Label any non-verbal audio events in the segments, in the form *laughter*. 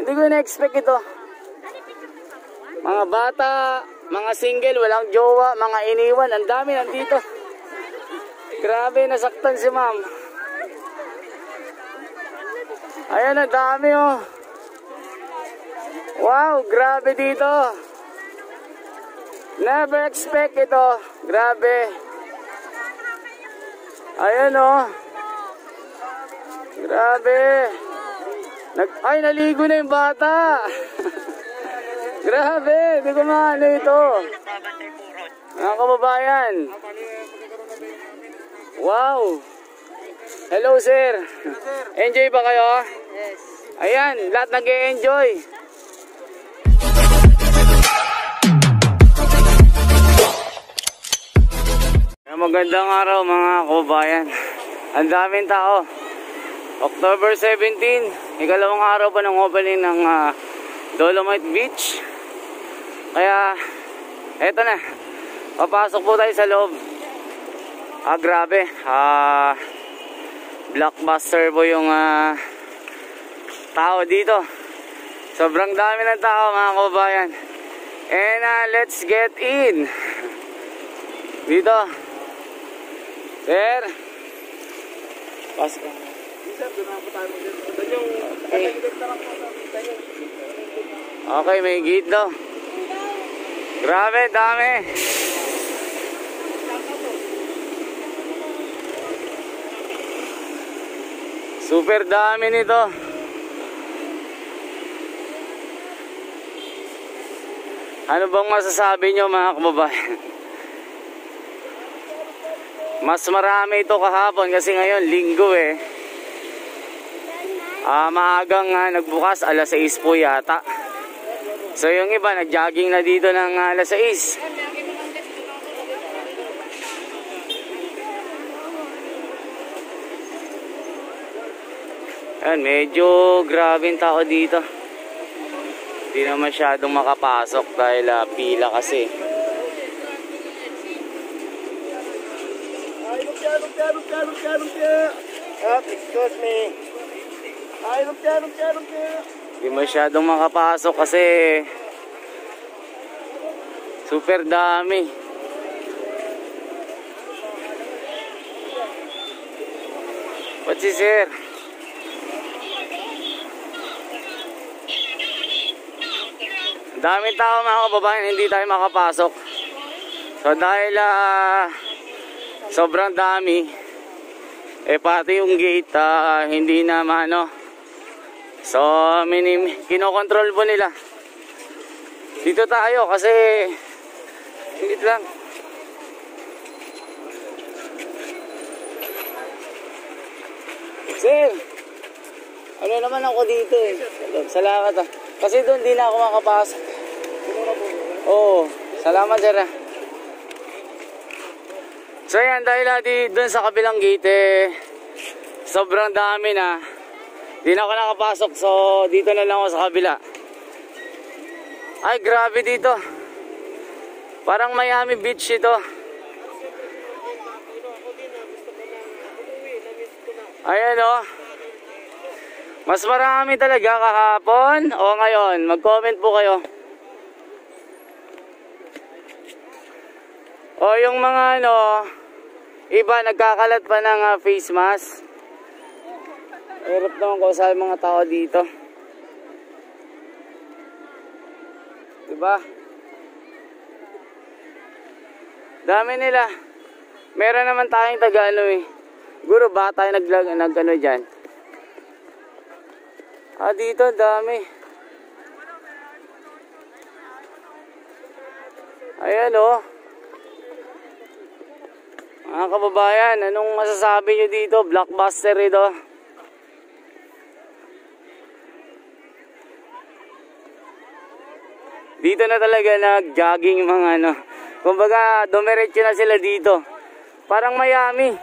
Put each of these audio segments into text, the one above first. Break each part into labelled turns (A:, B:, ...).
A: Hindi ko na-expect ito. Mga bata, mga single, walang jowa, mga iniwan, ang dami nandito. Grabe, nasaktan si ma'am. Ayan, ang dami oh. Wow, grabe dito. Never expect ito. Grabe. Ayan oh. Grabe. Nag Ay, naligo na yung bata. *laughs* Grabe, hindi ko maano ito. Mga kababayan. Wow. Hello, sir. Enjoy ba kayo?
B: Yes.
A: Ayan, lahat nag-enjoy. Magandang araw mga kababayan. Ang daming tao. October 17, ikalawang araw pa ng opening ng ah, Dolomite Beach. Kaya, eto na. Papasok po tayo sa loob. Ah, grabe. Ah, blockbuster po yung ah, tao dito. Sobrang dami ng tao mga kababayan. And ah, let's get in. Dito. Sir. Pasok. Okay. Okay, may gate daw. Grabe, dami. Super dami nito. Ano bang masasabi nyo mga kababayan? Mas marami ito kahapon kasi ngayon linggo eh. Ah, maagang ah, nagbukas alas 6 po yata. So yung iba nag-jogging na dito ng ah, alas 6. Ayan, medyo grabing tao dito. Hindi na masyadong makapasok dahil ah, pila kasi.
B: Excuse me. Ay, look there, look there, look there.
A: Hindi masyadong makapasok kasi super dami. What's this here? Daming tao mga kababayan, hindi tayo makapasok. So dahil ah, sobrang dami, eh pati yung gate ah, hindi na ano, So, minim, kinokontrol po nila. Dito tayo kasi higit lang. Sir, ano naman ako dito eh. Salamat ah. Kasi doon di na ako makapasok. Oo, salamat sir ah. So yan, dahil ati doon sa kabilang gate eh, sobrang dami na. Di na ako nakapasok, so dito na lang ako sa kabila. Ay, grabe dito. Parang Miami Beach ito. Ayan o. Mas marami talaga kahapon o ngayon. Mag-comment po kayo. O yung mga ano, iba nagkakalat pa ng ah, face mask. Hirap naman ko sa mga tao dito. Diba? Dami nila. Meron naman tayong taga ano eh. Guro ba tayo naglag nag ano diyan? Ah dito dami. Ayan oh. Mga kababayan, anong masasabi nyo dito? Blockbuster ito. Dito na talaga nag-jogging mga ano. Kumbaga, dumiretso na sila dito. Parang Miami.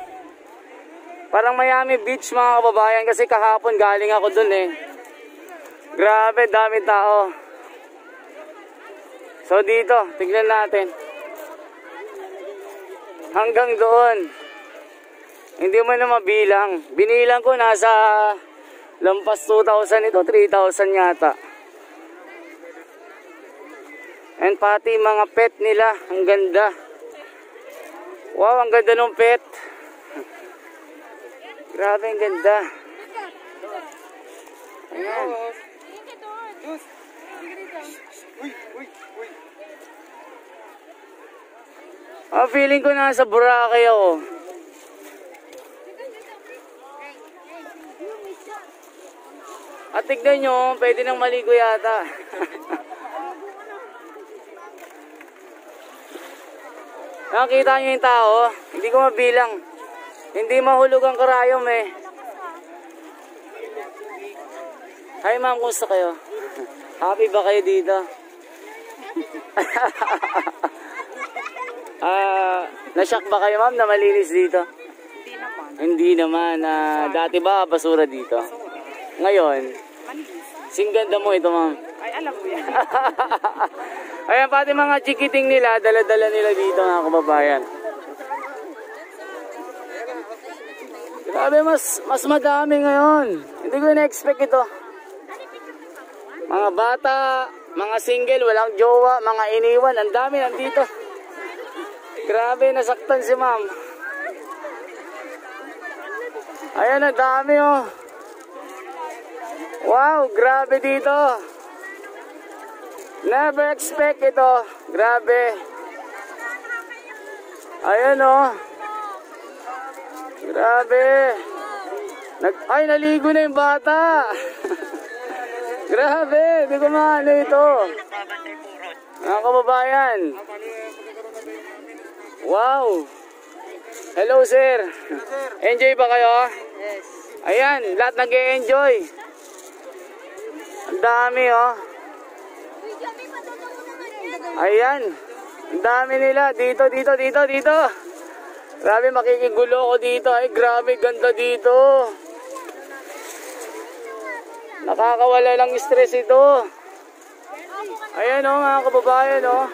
A: Parang Miami Beach mga kababayan kasi kahapon galing ako dun eh. Grabe, dami tao. So dito, tignan natin. Hanggang doon. Hindi mo na mabilang. Binilang ko nasa lampas 2,000 ito, 3,000 yata. And pati mga pet nila, ang ganda. Wow, ang ganda ng pet. *laughs* Grabe, ang ganda. Ayan.
B: Uy, uy, uy.
A: Ah, feeling ko nasa Boracay ako. At tignan nyo, pwede nang maligo yata. *laughs* Nakita nyo yung tao, hindi ko mabilang. Hindi mahulog ang karayom eh. Hi ma'am, kumusta kayo? Happy ba kayo dito? *laughs* Ah, na-shock ba kayo ma'am na malinis dito?
C: Hindi naman.
A: Hindi naman. ah, dati ba basura dito? Ngayon,
C: Manilis.
A: singganda mo ito ma'am.
C: Ay, alam mo yan. *laughs*
A: Ayan, pati mga chikiting nila, dala-dala nila dito mga kababayan. Grabe, mas, mas madami ngayon. Hindi ko na-expect ito. Mga bata, mga single, walang jowa, mga iniwan, ang dami nandito. Grabe, nasaktan si ma'am. Ayan, ang dami oh. Wow, grabe dito. Never expect ito. Grabe. Ayan oh. Grabe. Nag Ay, naligo na yung bata. *laughs* Grabe, di ko maano ito. Mga kababayan. Wow. Hello, sir. Enjoy ba kayo?
C: Yes.
A: Ayan, lahat nag-enjoy. Ang dami, oh. Ayan. Ang dami nila. Dito, dito, dito, dito. Grabe, makikigulo ko dito. Ay, grabe, ganda dito. Nakakawala lang stress ito. Ayan, oh, mga kababayan, oh.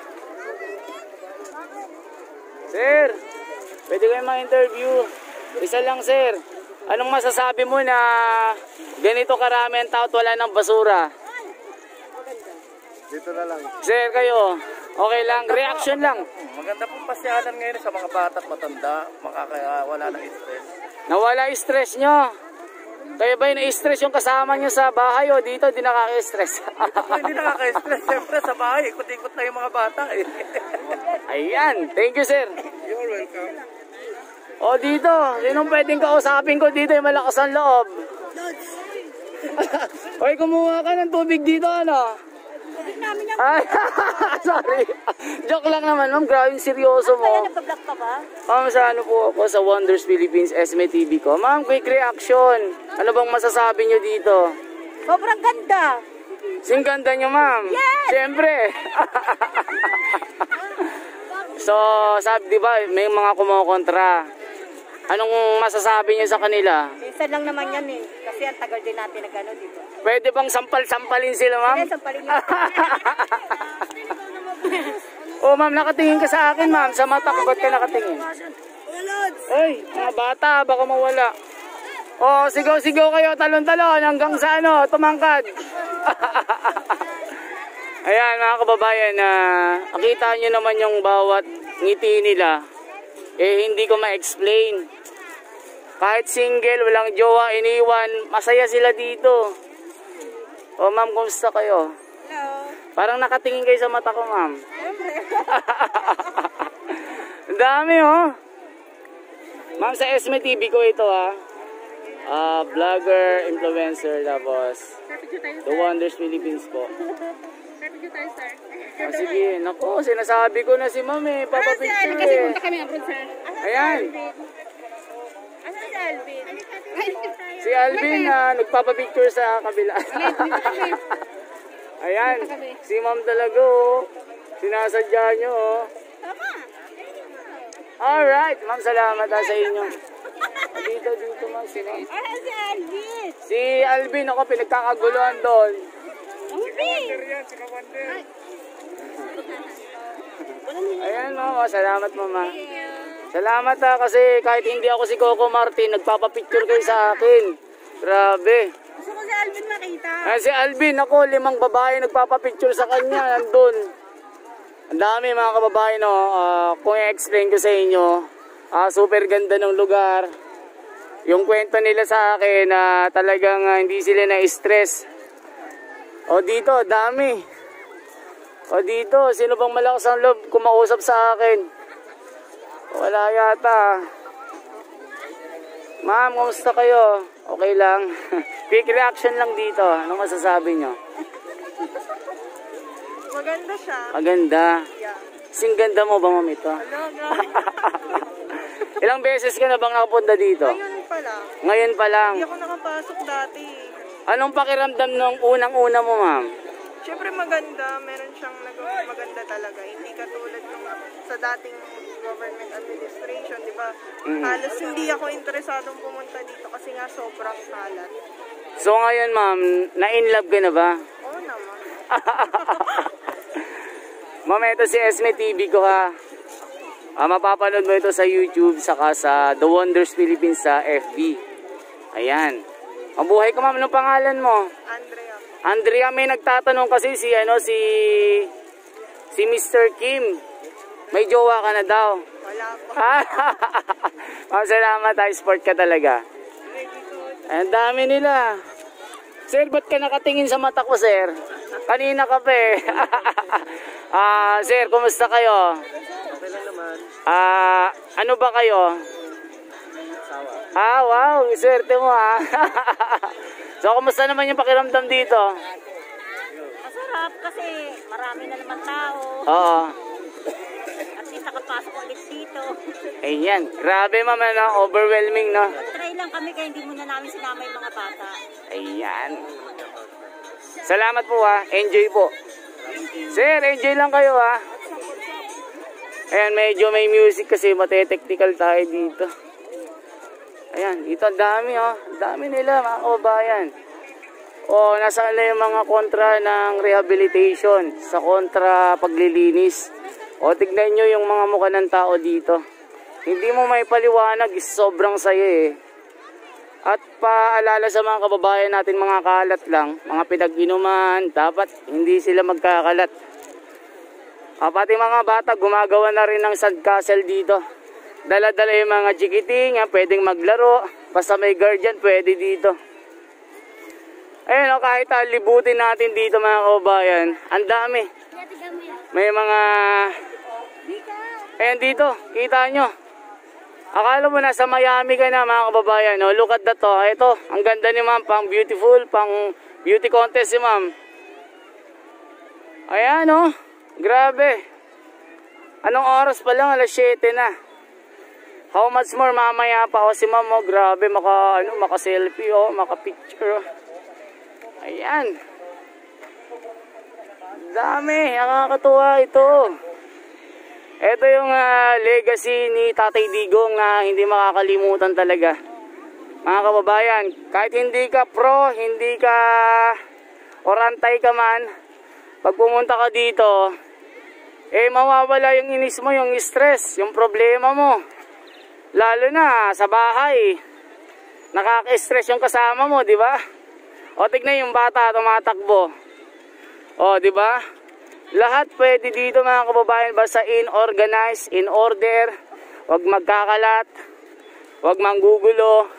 A: Sir, pwede kayo ma-interview. Isa lang, sir. Anong masasabi mo na ganito karami ang tao at wala ng basura?
B: Dito na lang.
A: Sir, kayo, okay lang. Reaction lang.
B: Maganda pong pasyalan ngayon sa mga bata at matanda. Makakawala ng stress.
A: Nawala yung stress nyo. Kayo ba yung na-stress yung kasama nyo sa bahay o dito di nakaka-stress?
B: Hindi nakaka-stress. *laughs* Siyempre sa bahay, ikot-ikot na yung mga bata eh.
A: Ayan, thank you sir.
B: You're welcome.
A: O dito, sinong pwedeng kausapin ko dito yung malakas ang loob? Hoy, kumuha ka ng tubig dito, ano? Ay, *laughs* sorry. Joke lang naman, ma'am. Grabe seryoso mo.
C: Nagpa-vlog ka ba?
A: Ma'am, sa ano po ako sa Wonders Philippines Esme TV ko. Ma'am, quick reaction. Ano bang masasabi nyo dito?
C: Sobrang ganda.
A: Sing ganda nyo, ma'am.
C: Yes!
A: Siyempre. *laughs* so, sabi, di ba, may mga kumukontra. Anong masasabi nyo sa kanila?
C: Minsan lang naman yan eh. Kasi ang tagal din natin nag ano, di ba?
A: Pwede bang sampal-sampalin sila, ma'am?
C: Ang paling yan.
A: oh, ma'am, nakatingin ka sa akin, ma'am. Sa mata ko, ba't ka nakatingin? Ay, mga bata, baka mawala. Oh, sigaw-sigaw kayo, talon-talon, hanggang sa ano, tumangkad. *laughs* Ayan, mga kababayan, na nakita nyo naman yung bawat ngiti nila. Eh, hindi ko ma-explain. Kahit single, walang jowa, iniwan, masaya sila dito. Oh, ma'am, kumusta kayo?
C: Hello.
A: Parang nakatingin kayo sa mata ko, ma'am. *laughs* Dami, oh. Ma'am, sa Esme TV ko ito, ah. Ah, vlogger, influencer, tapos The Wonders Philippines po. Ah, sige, naku, sinasabi ko na si ma'am eh, papapicture
C: Kasi
A: eh.
C: punta kami abroad, sir.
A: Ayan,
C: Alvin?
A: si Alvin na nagpapapicture sa kabila. *laughs* Ayan, si ma'am talaga oh. Sinasadya nyo oh. Alright, ma'am, salamat ah, sa inyo. Dito, dito ma'am, si
C: si Alvin?
A: Si Alvin ako pinagkakaguluhan doon.
C: Alvin!
A: Ayan mama, salamat mama. Salamat ha, kasi kahit hindi ako si Coco Martin, nagpapapicture kayo sa akin. Grabe.
C: Gusto ko si Alvin makita.
A: Ayan si Alvin, ako, limang babae nagpapapicture sa kanya, nandun. Ang dami mga kababayan, no? Ah, kung i-explain ko sa inyo, ah, super ganda ng lugar. Yung kwento nila sa akin na talagang ah, hindi sila na-stress. O dito, dami. O dito, sino bang malakas ang loob kumausap sa akin? Wala yata. Ma'am, kumusta kayo? Okay lang. *laughs* Quick reaction lang dito. Anong masasabi nyo?
C: Maganda siya.
A: Maganda.
C: Yeah.
A: Sing ganda mo ba, ma'am, ito?
C: Ano. *laughs*
A: Ilang beses ka na bang nakapunta dito?
C: Ngayon pa lang.
A: Ngayon pa lang.
C: Hindi ako nakapasok dati.
A: Anong pakiramdam nung unang-una mo, ma'am?
C: Siyempre maganda, meron siyang nagawang maganda talaga. Hindi katulad nung sa dating government administration, di ba?
A: Mm.
C: Halos hindi ako interesadong pumunta dito kasi nga sobrang kalat.
A: So ngayon, ma'am, na-in-love ka na ba?
C: Oo naman. *laughs*
A: Ma'am, ito si Esme TV ko ha. Ah, mapapanood mo ito sa YouTube saka sa The Wonders Philippines sa FB. Ayan. Mabuhay ka ma'am, anong pangalan mo?
C: Andrea,
A: Andrea, may nagtatanong kasi si ano si si Mr. Kim. May jowa ka na daw.
C: wala pa.
A: Ah, Ma'am, salamat. High sport ka talaga. Ang dami nila. Sir, ba't ka nakatingin sa mata ko, sir? Kanina ka pa eh. *laughs* ah, sir, kumusta kayo?
B: Okay lang naman.
A: Ah, ano ba kayo? Ah, wow, swerte mo ah. *laughs* so, kumusta naman yung pakiramdam dito?
C: Masarap kasi marami na naman tao.
A: Oo.
C: At least nakapasok ulit dito.
A: Ayan, grabe ma'am, ano, overwhelming, no?
C: Try lang kami kaya hindi muna namin sinama yung mga bata.
A: Ayan. Salamat po ha. Enjoy po. Sir, enjoy lang kayo ha. Ayan, medyo may music kasi mate-technical tayo dito. Ayan, dito ang dami oh. Dami nila mga kababayan. O, nasaan na yung mga kontra ng rehabilitation sa kontra paglilinis. O, tignan nyo yung mga mukha ng tao dito. Hindi mo may paliwanag, sobrang saya eh. At paalala sa mga kababayan natin mga kalat lang, mga pinag-inuman, dapat hindi sila magkakalat. Ah, pati mga bata gumagawa na rin ng sandcastle dito. Dala-dala yung mga chikiting, ah, pwedeng maglaro. Basta may guardian, pwede dito. Ayun, oh, kahit ah, libutin natin dito mga kababayan, ang dami. May mga... Ayan dito, kita nyo. Akala mo nasa Miami ka na mga kababayan. No? Look at that to. Ito, ang ganda ni ma'am. Pang beautiful, pang beauty contest si ma'am. Ayan oh. Grabe. Anong oras pa lang? Alas 7 na. How much more mamaya pa ako si ma'am oh. Grabe, maka, ano, maka selfie oh. Maka picture oh. Ayan. Dami. Nakakatuwa ito. Ito yung ah, legacy ni Tatay Digong na hindi makakalimutan talaga. Mga kababayan, kahit hindi ka pro, hindi ka orantay ka man, pag pumunta ka dito, eh mawawala yung inis mo, yung stress, yung problema mo. Lalo na sa bahay, nakaka-stress yung kasama mo, di ba? O tignan yung bata tumatakbo. O, di ba? Lahat pwede dito mga kababayan basta in organize, in order. Huwag magkakalat. Huwag manggugulo.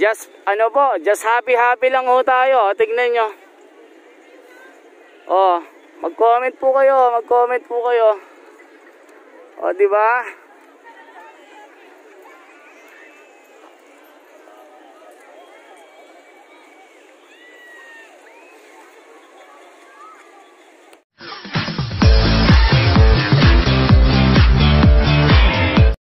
A: Just, ano po, just happy-happy lang ho tayo. Tignan nyo. Oh, mag-comment po kayo, mag-comment po kayo. O, di ba?